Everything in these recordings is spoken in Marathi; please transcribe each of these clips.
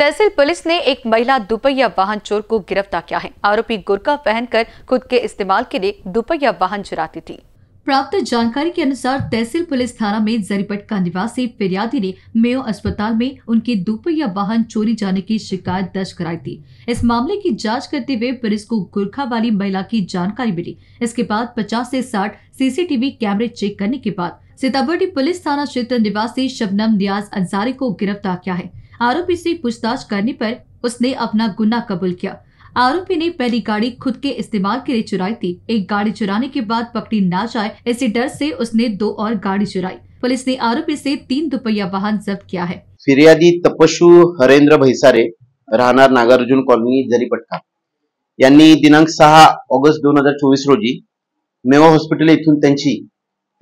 तहसील पुलिस ने एक महिला दुपहिया वाहन चोर को गिरफ़्तार किया है। आरोपी गुरका पहनकर खुद के इस्तेमाल के लिए दुपहिया वाहन चुराती थी। प्राप्त जानकारी के अनुसार तहसील पुलिस थाना में जरीपट का निवासी फिरियादी ने मेयो अस्पताल में उनके दुपहिया वाहन चोरी जाने की शिकायत दर्ज कराई थी। इस मामले की जाँच करते हुए पुलिस को गुरखा वाली महिला की जानकारी मिली। इसके बाद 50 से 60 सीसीटीवी कैमरे चेक करने के बाद सीताबर्डी पुलिस थाना क्षेत्र निवासी शबनम नियाज अंसारी को गिरफ़्तार किया है। आरोपी से पूछताछ करने पर उसने अपना गुना कबूल किया। आरोपी ने पहली गाड़ी खुद के इस्तेमाल के लिए चुराई थी। एक गाड़ी चुराने के बाद पकड़ी ना जाए, इसी डर से उसने दो और गाड़ी चुराई। पुलिस ने आरोपी से तीन दुपहिया वाहन जब्त किया है। फिर्यादी तपशू हरेंद्र भैसारे, राहणार नागार्जुन कॉलनी जरीपटका यांनी दिनांक सहा ऑगस्ट दोन हज़ार चोवीस रोजी मेवा हॉस्पिटल येथून त्यांची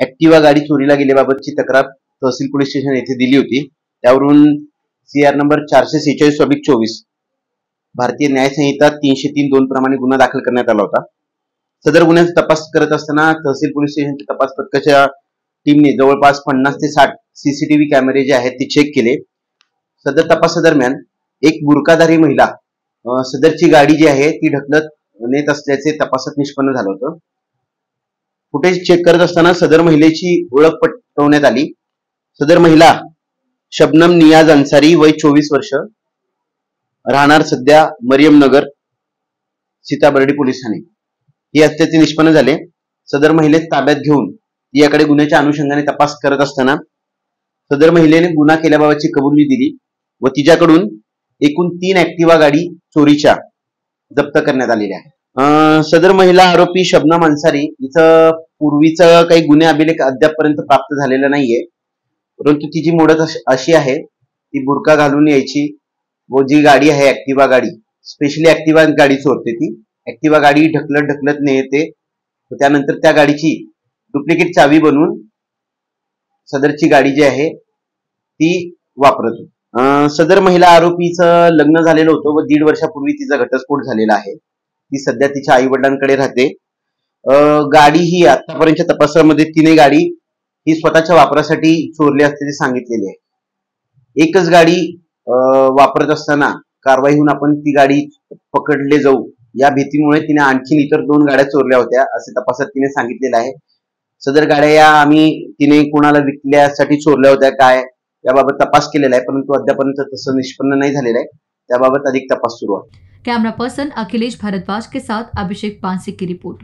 ऍक्टिवा गाडी चोरीला गेल्याबाबतची तक्रार तहसील पोलीस स्टेशन येथे दिली होती. त्यावरून सी आर नंबर चारशे सेहेचाळीस अभिक चोवीस. भारतीय न्याय संहिता तीनशे तीन दोन प्रमाणे गुन्हा दाखल करण्यात आला होता. सदर गुन्ह्याचा तपास करत असताना तहसील पोलीस स्टेशनच्या तपास पथकाच्या टीमने जवळपास पन्नास ते साठ सीसीटीव्ही कॅमेरे जे आहेत ते चेक केले. सदर तपासादरम्यान एक बुरकाधारी महिला सदरची गाडी जी आहे ती ढकलत नेत असल्याचे तपासात निष्पन्न झालं होतं. फुटेज चेक करत असताना सदर महिलेची ओळख पटवण्यात आली. सदर महिला शबनम नियाज अन्सारी वय चोवीस वर्ष. राहणार सध्या मरियम नगर सीताबर्डी पोलीस ठाणे. ही हत्याचे निष्पन्न झाले. सदर महिलेस ताब्यात घेऊन याकडे गुन्ह्याच्या अनुषंगाने तपास करत असताना सदर महिलेने गुन्हा केल्याबाबतची कबुली दिली व तिच्याकडून एकूण तीन ऍक्टिवा गाडी चोरीच्या जप्त करण्यात आलेल्या आहे अं, सदर महिला आरोपी शबनम अन्सारी हिचं पूर्वीचं काही गुन्हे अभिलेख अद्यापपर्यंत प्राप्त झालेला नाहीये. परंतु तिची मोडत अशी आहे ती बुरका घालून यायची. व जी गाडी आहे ऍक्टिवा गाडी स्पेशली ऍक्टिवा गाडी चोरते ती. ऍक्टिवा गाडी ढकलत ढकलत नाही येते त्यानंतर त्या गाडीची डुप्लिकेट चावी बनवून सदरची गाडी जी आहे ती वापरत होती. सदर महिला आरोपीचं लग्न झालेलं होतं व दीड वर्षापूर्वी तिचा घटस्फोट झालेला आहे. ती सध्या तिच्या आई वडिलांकडे राहते. अं, गाडी ही आतापर्यंतच्या तपासामध्ये तिने गाडी ही स्वतःच्या वापरासाठी चोरली असल्याचे सांगितलेले आहे. एकच गाडी वापरत असताना कारवाई होऊन आपण ती गाडी पकडले जाऊ या भीतीमुळे तिने आणखीन इतर दोन गाड्या चोरल्या होत्या असे तपासात तिने सांगितलेलं आहे. सदर गाड्या या आम्ही तिने कोणाला विकल्यासाठी चोरल्या होत्या काय याबाबत तपास केलेला आहे परंतु अद्यापर्यंत तसं निष्पन्न नाही झालेलं आहे. त्याबाबत अधिक तपास सुरू आहे. कैमरा पर्सन अखिलेश भारद्वाज के साथ अभिषेक पांसे की रिपोर्ट.